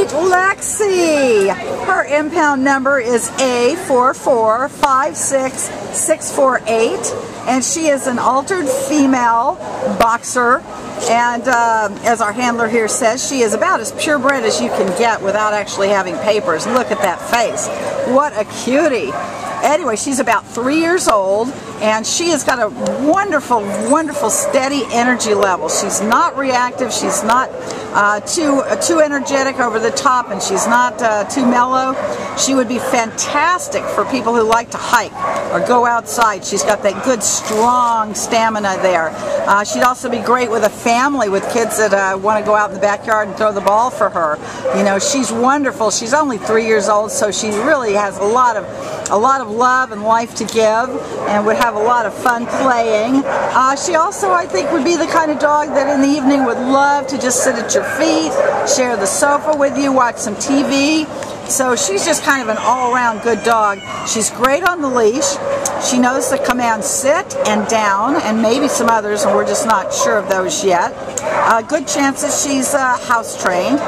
meet Lexi. Her impound number is A4456648 and she is an altered female boxer and uh, as our handler here says, she is about as purebred as you can get without actually having papers. Look at that face. What a cutie. Anyway, she's about three years old and she has got a wonderful, wonderful, steady energy level. She's not reactive. She's not uh, too uh, too energetic over the top, and she's not uh, too mellow. She would be fantastic for people who like to hike or go outside. She's got that good, strong stamina there. Uh, she'd also be great with a family, with kids that uh, want to go out in the backyard and throw the ball for her. You know, she's wonderful. She's only three years old, so she really has a lot of a lot of love and life to give, and would have a lot of fun playing. Uh, she also, I think, would be the kind of dog that in the evening would love to just sit at your feet, share the sofa with you, watch some TV. So she's just kind of an all-around good dog. She's great on the leash. She knows the command sit and down and maybe some others and we're just not sure of those yet. Uh, good chances she's uh, house trained.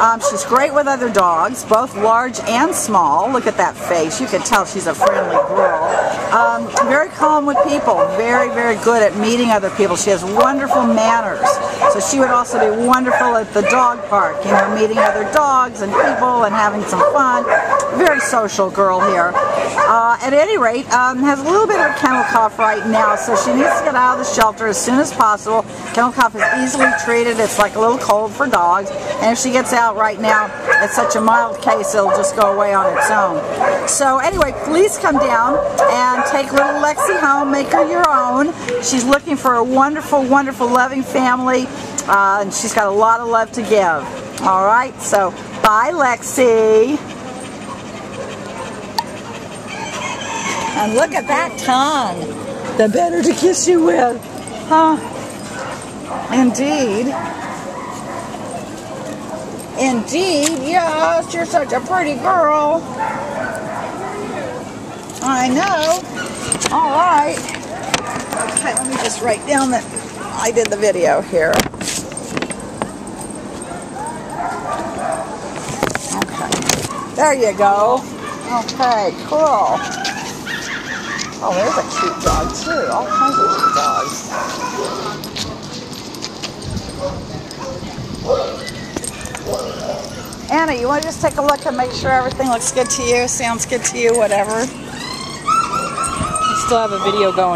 Um, she's great with other dogs, both large and small. Look at that face. You can tell she's a friendly girl. Um, very calm with people. Very, very good at meeting other people. She has wonderful manners. So she would also be wonderful at the dog park, you know, meeting other dogs and people and having some fun. Very social girl here. Uh, at any rate, um, has a little bit of kennel cough right now, so she needs to get out of the shelter as soon as possible. Kennel cough is easily treated. It's like a little cold for dogs. And if she gets out right now, it's such a mild case, it'll just go away on its own. So anyway, please come down and take little Lexi home, make her your own. She's looking for a wonderful, wonderful, loving family, uh, and she's got a lot of love to give. All right, so bye, Lexi. And look at that tongue. The better to kiss you with. Huh? Indeed. Indeed, yes, you're such a pretty girl. I know. All right. Okay, let me just write down that I did the video here. Okay. There you go. Okay, cool. Oh, there's a cute dog too. All kinds of cute dogs. Anna, you want to just take a look and make sure everything looks good to you, sounds good to you, whatever? Still have a video going.